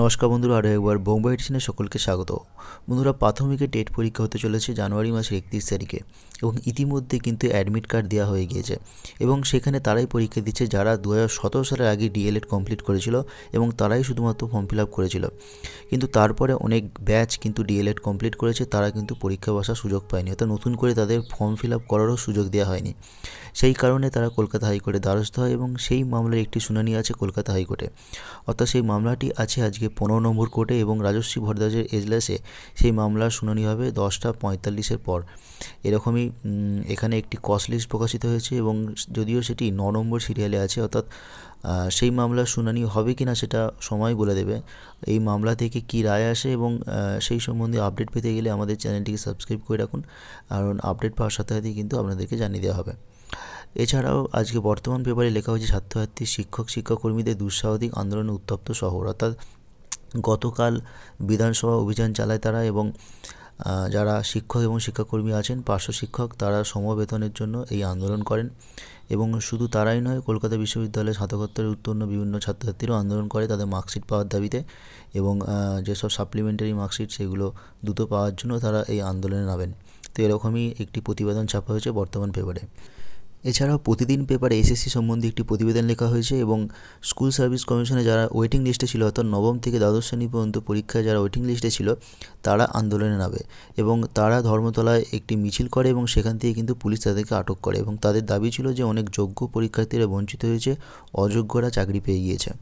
নমস্কার বন্ধুরা, আরও একবার বোম্বাই এডিশনে সকলকে স্বাগত। বন্ধুরা, প্রাথমিকের টেট পরীক্ষা হতে চলেছে জানুয়ারি মাসের একত্রিশ তারিখে এবং ইতিমধ্যে কিন্তু অ্যাডমিট কার্ড দেওয়া হয়ে গিয়েছে এবং সেখানে তারাই পরীক্ষা দিচ্ছে যারা দু হাজার সতেরো সালের আগে ডিএলএড কমপ্লিট করেছিল এবং তারাই শুধুমাত্র ফর্ম ফিল আপ করেছিল। কিন্তু তারপরে অনেক ব্যাচ কিন্তু ডিএলএড কমপ্লিট করেছে, তারা কিন্তু পরীক্ষা বসার সুযোগ পায়নি। অর্থাৎ নতুন করে তাদের ফর্ম ফিল আপ করারও সুযোগ দেওয়া হয়নি। সেই কারণে তারা কলকাতা হাইকোর্টে দ্বারস্থ হয় এবং সেই মামলার একটি শুনানি আছে কলকাতা হাইকোর্টে। অর্থাৎ সেই মামলাটি আছে আজকে পনেরো নম্বর কোর্টে এবং রাজস্বী ভরদ্বাজের এজলাসে সেই মামলার শুনানি হবে দশটা পঁয়তাল্লিশের পর। এরকমই এখানে একটি কস্ট লিস্ট প্রকাশিত হয়েছে এবং যদিও সেটি ন নম্বর সিরিয়ালে আছে, অর্থাৎ সেই মামলার শুনানি হবে কি না সেটা সময় বলে দেবে। এই মামলা থেকে কি রায় আসে এবং সেই সম্বন্ধে আপডেট পেতে গেলে আমাদের চ্যানেলটিকে সাবস্ক্রাইব করে রাখুন। কারণ আপডেট পাওয়ার সাথে সাথেই কিন্তু আপনাদেরকে জানিয়ে দেওয়া হবে। এছাড়াও আজকে বর্তমান পেপারে লেখা হয়েছে, ছাত্রছাত্রী, শিক্ষক, শিক্ষাকর্মীদের দুঃসাহসিক আন্দোলনে উত্তপ্ত শহর। অর্থাৎ গতকাল বিধানসভা অভিযান চালায় তারা এবং যারা শিক্ষক এবং শিক্ষাকর্মী আছেন, পার্শ্ব শিক্ষক, তারা সমবেতনের জন্য এই আন্দোলন করেন। এবং শুধু তারাই নয়, কলকাতা বিশ্ববিদ্যালয়ের স্নাতকোত্তরে উত্তীর্ণ বিভিন্ন ছাত্রছাত্রীরাও আন্দোলন করে তাদের মার্কশিট পাওয়ার দাবিতে। এবং যেসব সাপ্লিমেন্টারি মার্কশিট, সেগুলো দ্রুত পাওয়ার জন্য তারা এই আন্দোলনে নামেন। তো এরকমই একটি প্রতিবেদন ছাপা হয়েছে বর্তমান পেপারে। এছাড়াও প্রতিদিন পেপারে এসএসসি সম্বন্ধে একটি প্রতিবেদন লেখা হয়েছে এবং স্কুল সার্ভিস কমিশনে যারা ওয়েটিং লিস্টে ছিল, অর্থাৎ নবম থেকে দ্বাদশ শ্রেণি পর্যন্ত পরীক্ষায় যারা ওয়েটিং লিস্টে ছিল, তারা আন্দোলনে নামে এবং তারা ধর্মতলায় একটি মিছিল করে এবং সেখান থেকে কিন্তু পুলিশ তাদেরকে আটক করে এবং তাদের দাবি ছিল যে অনেক যোগ্য পরীক্ষার্থীরা বঞ্চিত হয়েছে, অযোগ্যরা চাকরি পেয়ে গিয়েছে।